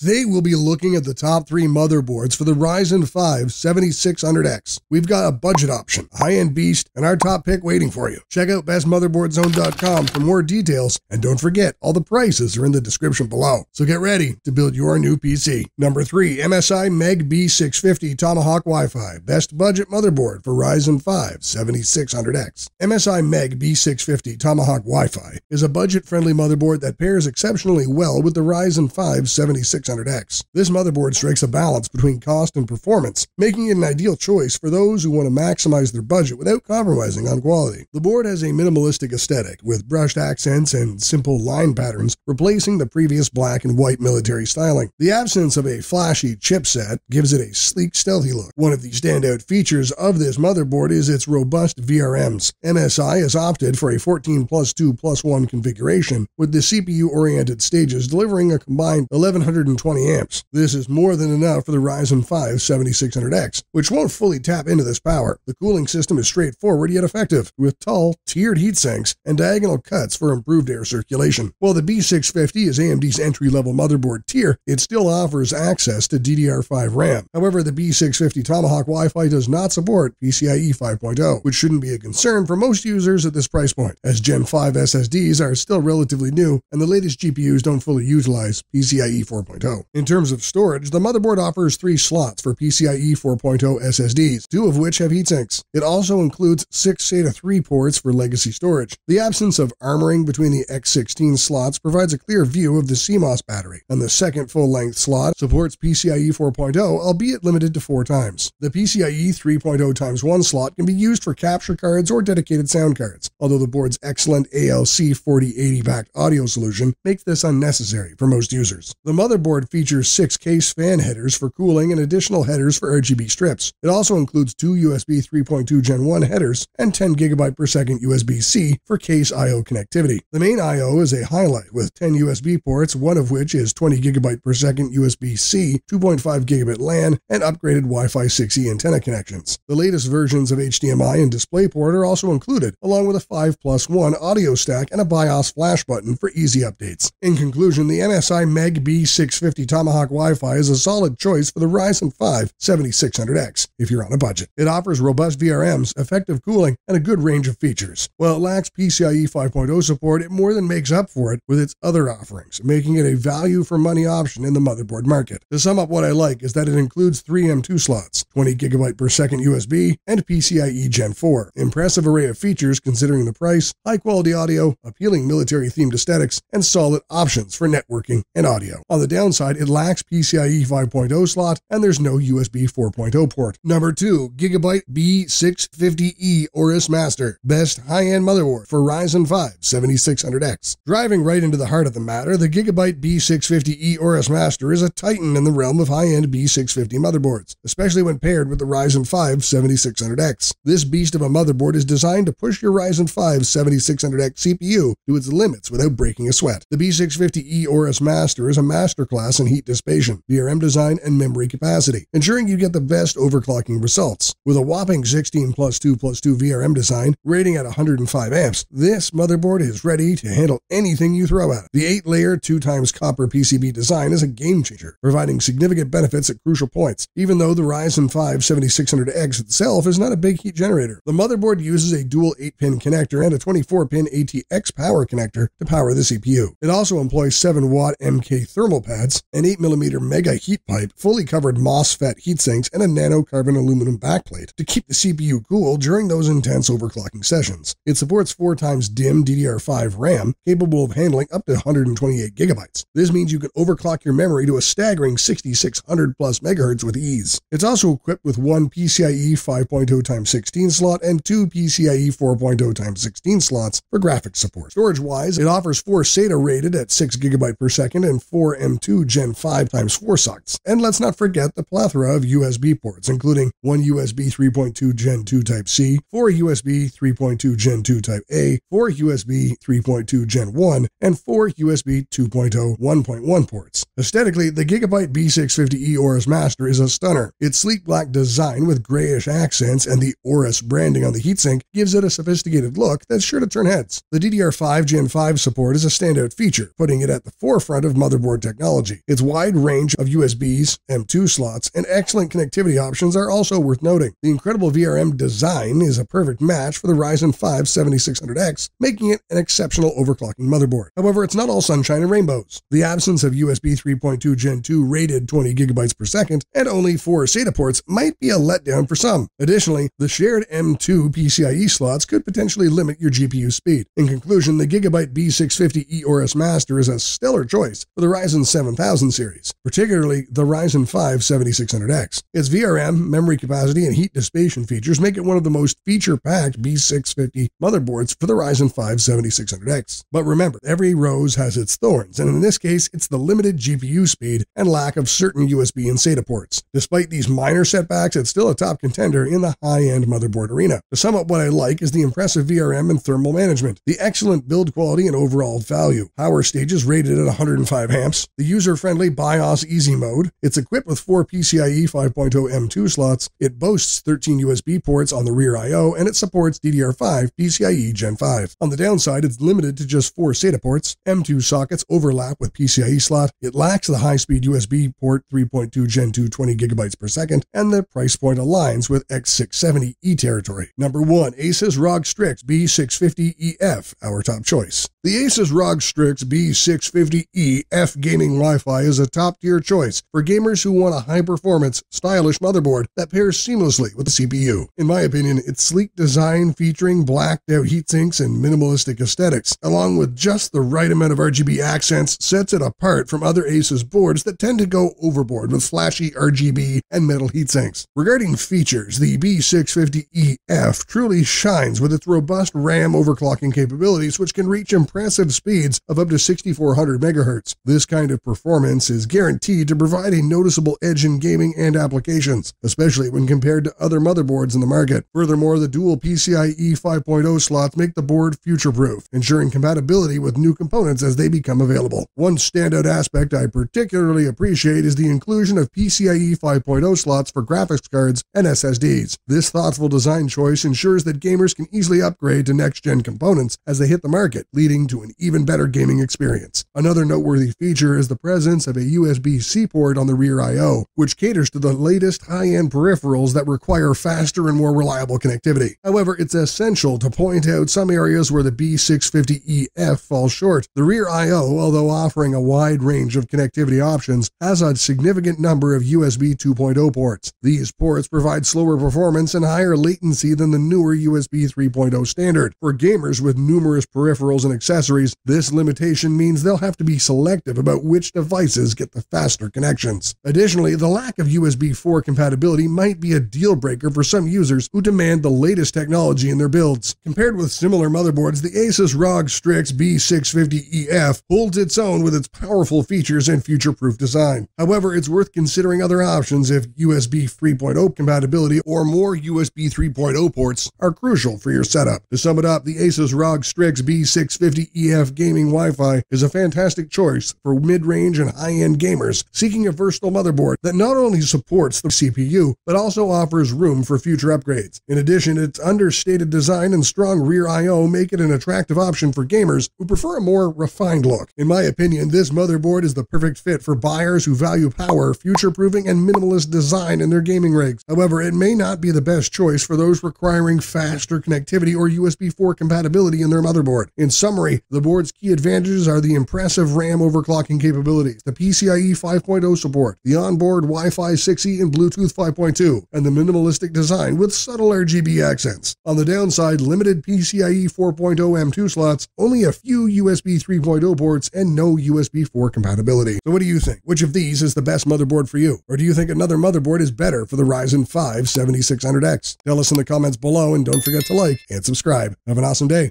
Today we'll be looking at the top three motherboards for the Ryzen 5 7600X. We've got a budget option, high-end beast, and our top pick waiting for you. Check out bestmotherboardzone.com for more details, and don't forget, all the prices are in the description below. So get ready to build your new PC. Number three, MSI MAG B650 Tomahawk Wi-Fi, best budget motherboard for Ryzen 5 7600X. MSI MAG B650 Tomahawk Wi-Fi is a budget-friendly motherboard that pairs exceptionally well with the Ryzen 5 7600X. This motherboard strikes a balance between cost and performance, making it an ideal choice for those who want to maximize their budget without compromising on quality. The board has a minimalistic aesthetic with brushed accents and simple line patterns, replacing the previous black and white military styling. The absence of a flashy chipset gives it a sleek, stealthy look. One of the standout features of this motherboard is its robust VRMs. MSI has opted for a 14 plus 2 plus 1 configuration, with the CPU oriented stages delivering a combined 1120 amps. This is more than enough for the Ryzen 5 7600X, which won't fully tap into this power. The cooling system is straightforward yet effective, with tall, tiered heat sinks and diagonal cuts for improved air circulation. While the B650 is AMD's entry level motherboard tier, it still offers access to DDR5 RAM. However, the B650 Tomahawk Wi Fi does not support PCIe 5.0, which shouldn't be a concern for most users at this price point, as Gen 5 SSDs are still relatively new and the latest GPUs don't fully utilize PCIe 4.0. In terms of storage, the motherboard offers three slots for PCIe 4.0 SSDs, two of which have heatsinks. It also includes six SATA 3 ports for legacy storage. The absence of armoring between the X16 slots provides a clear view of the CMOS battery, and the second full-length slot supports PCIe 4.0, albeit limited to four times. The PCIe 3.0 times 1 slot can be used for capture cards or dedicated sound cards, although the board's excellent ALC 4080 backed audio solution makes this unnecessary for most users. The motherboard features six case fan headers for cooling and additional headers for RGB strips. It also includes two USB 3.2 Gen 1 headers and 10 GB per second USB C for case I/O connectivity. The main I/O is a highlight with 10 USB ports, one of which is 20 GB per second USB C, 2.5 gigabit LAN, and upgraded Wi-Fi 6E antenna connections. The latest versions of HDMI and DisplayPort are also included, along with a 5 plus 1 audio stack and a BIOS flash button for easy updates. In conclusion, the MSI MAG B650 Tomahawk Wi-Fi is a solid choice for the Ryzen 5 7600X if you're on a budget. It offers robust VRMs, effective cooling, and a good range of features. While it lacks PCIe 5.0 support, it more than makes up for it with its other offerings, making it a value for money option in the motherboard market. To sum up what I like is that it includes three M2 slots, 20 gigabyte per second USB, and PCIe Gen 4. Impressive array of features considering the price, high quality audio, appealing military themed aesthetics, and solid options for networking and audio. On the downside, it lacks PCIe 5.0 slot and there's no USB 4.0 port. Number 2, Gigabyte B650E Aorus Master, best high-end motherboard for Ryzen 5 7600X. Driving right into the heart of the matter, the Gigabyte B650E Aorus Master is a titan in the realm of high-end B650 motherboards, especially when paired with the Ryzen 5 7600X. This beast of a motherboard is designed to push your Ryzen 5 7600X CPU to its limits without breaking a sweat. The B650E Aorus Master is a masterclass in heat dissipation, VRM design, and memory capacity, ensuring you get the best overclocking results. With a whopping 16 plus 2 plus 2 VRM design, rating at 105 amps, this motherboard is ready to handle anything you throw at it. The 8-layer 2 times copper PCB design is a game changer, providing significant benefits at crucial points, even though the Ryzen 5 7600X itself is not a big heat generator. The motherboard uses a dual 8-pin connector and a 24-pin ATX power connector to power the CPU. It also employs 7-watt MK thermal pads, an 8mm mega heat pipe, fully covered MOSFET heatsinks, and a nanocarbon aluminum backplate to keep the CPU cool during those intense overclocking sessions. It supports 4 times DIMM DDR5 RAM, capable of handling up to 128 gigabytes. This means you can overclock your memory to a staggering 6600 plus megahertz with ease. It's also equipped with one PCIe 5.0 x 16 slot and two PCIe 4.0 x 16 slots for graphics support. Storage wise, it offers four SATA rated at 6 GB per second and four M2 Gen 5 x 4 sockets. And let's not forget the plethora of USB ports, including one USB 3.2 Gen 2 Type C, four USB 3.2 Gen 2 Type A, four USB 3.2 Gen 1, and four USB 2.0 1.1 ports. Aesthetically, the Gigabyte B650E Aorus Master is a stunner. Its sleek black design with grayish accents and the Aorus branding on the heatsink gives it a sophisticated look that's sure to turn heads. The DDR5 Gen 5 support is a standout feature, putting it at the forefront of motherboard technology. Its wide range of USBs, M2 slots, and excellent connectivity options are also worth noting. The incredible VRM design is a perfect match for the Ryzen 5 7600X, making it an exceptional overclocking motherboard. However, it's not all sunshine and rainbows. The absence of USB 3.2 Gen 2 rated 20 gigabytes per second and only four SATA ports might be a letdown for some. Additionally, the shared M2 PCIe slots could potentially limit your GPU speed. In conclusion, the Gigabyte B650 Aorus Master is a stellar choice for the Ryzen 7000 series, particularly the Ryzen 5 7600X. Its VRM, memory capacity, and heat dissipation features make it one of the most feature-packed B650 motherboards for the Ryzen 5 7600X. But remember, every rose has its thorns, and in this case, it's the limited GPU speed and lack of certain USB and SATA ports. Despite these minor setbacks, it's still a top contender in the high-end motherboard arena. To sum up what I like is the impressive VRM and thermal management, the excellent build quality and overall value, power stages rated at 105 amps, the user-friendly BIOS easy mode, it's equipped with four PCIe 5.0 M2 slots, it boasts 13 USB ports on the rear I.O., and it supports DDR5 PCIe Gen 5. On the downside, it's limited to just four SATA ports, M2 sockets overlap with PCIe slot, it lacks the high-speed USB port 3.2 Gen 2 20 gigabytes per second, and the price point aligns with X670E territory. Number 1. Asus ROG Strix B650EF, our top choice. The Asus ROG Strix B650EF gaming Wi-Fi is a top-tier choice for gamers who want a high-performance, stylish motherboard that pairs seamlessly with the CPU. In my opinion, its sleek design featuring blacked-out heatsinks and minimalistic aesthetics, along with just the right amount of RGB accents, sets it apart from other Asus boards that tend to go overboard with flashy RGB and metal heatsinks. Regarding features, the B650EF truly shines with its robust RAM overclocking capabilities, which can reach impressive speeds of up to 6400 MHz. This kind of performance is guaranteed to provide a noticeable edge in gaming and applications, especially when compared to other motherboards in the market. Furthermore, the dual PCIe 5.0 slots make the board future-proof, ensuring compatibility with new components as they become available. One standout aspect I particularly appreciate is the inclusion of PCIe 5.0 slots for graphics cards and SSDs. This thoughtful design choice ensures that gamers can easily upgrade to next-gen components as they hit the market, leading to an even better gaming experience. Another noteworthy feature is the presence of a USB-C port on the rear I.O., which caters to the latest high-end peripherals that require faster and more reliable connectivity. However, it's essential to point out some areas where the B650EF falls short. The rear I.O., although offering a wide range of connectivity options, has a significant number of USB 2.0 ports. These ports provide slower performance and higher latency than the newer USB 3.0 standard. For gamers with numerous peripherals and accessories, this limitation means they'll have to be selective about which devices get the faster connections. Additionally, the lack of USB 4 compatibility might be a deal breaker for some users who demand the latest technology in their builds. Compared with similar motherboards, the Asus ROG Strix B650EF holds its own with its powerful features and future-proof design. However, it's worth considering other options if USB 3.0 compatibility or more USB 3.0 ports are crucial for your setup. To sum it up, the Asus ROG Strix B650EF gaming Wi-Fi is a fantastic choice for mid-range and high-end gamers seeking a versatile motherboard that not only supports the CPU, but also offers room for future upgrades. In addition, its understated design and strong rear I.O. make it an attractive option for gamers who prefer a more refined look. In my opinion, this motherboard is the perfect fit for buyers who value power, future-proofing, and minimalist design in their gaming rigs. However, it may not be the best choice for those requiring faster connectivity or USB 4 compatibility in their motherboard. In summary, the board's key advantages are the impressive RAM overclocking capabilities, the PCIe 5.0 support, the onboard Wi-Fi 6E and Bluetooth 5.2, and the minimalistic design with subtle RGB accents. On the downside, limited PCIe 4.0 M2 slots, only a few USB 3.0 ports, and no USB 4 compatibility. So what do you think? Which of these is the best motherboard for you? Or do you think another motherboard is better for the Ryzen 5 7600X? Tell us in the comments below and don't forget to like and subscribe. Have an awesome day.